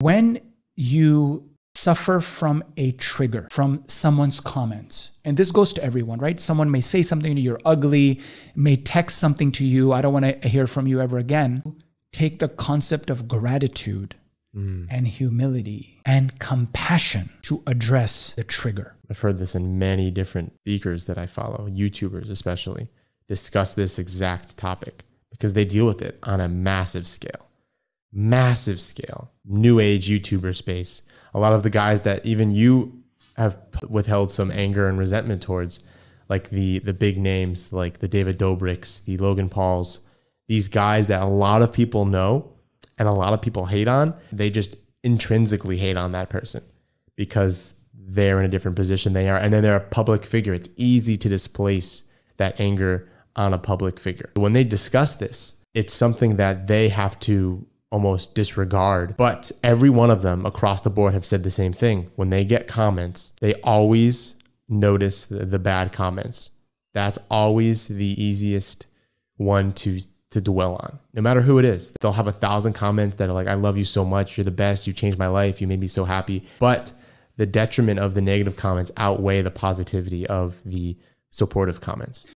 When you suffer from a trigger from someone's comments. And this goes to everyone, right? Someone may say something to you, you're ugly, may text something to you, I don't want to hear from you ever again. Take the concept of gratitude mm. and humility and compassion to address the trigger. I've heard this in many different speakers that I follow, YouTubers especially, discuss this exact topic because they deal with it on a massive scale. Massive scale. New age YouTuber space a lot of the guys that even you have withheld some anger and resentment towards, like the the big names like the David Dobrik's, the Logan Pauls, these guys that a lot of people know and a lot of people hate on, they just intrinsically hate on that person because they're in a different position they are and then they're a public figure. It's easy to displace that anger on a public figure. When they discuss this, it's something that they have to almost disregard. But every one of them across the board have said the same thing. When they get comments, they always notice the, the bad comments. That's always the easiest one to to dwell on, no matter who it is. They'll have a thousand comments that are like, I love you so much. You're the best. You changed my life. You made me so happy. But the detriment of the negative comments outweigh the positivity of the supportive comments.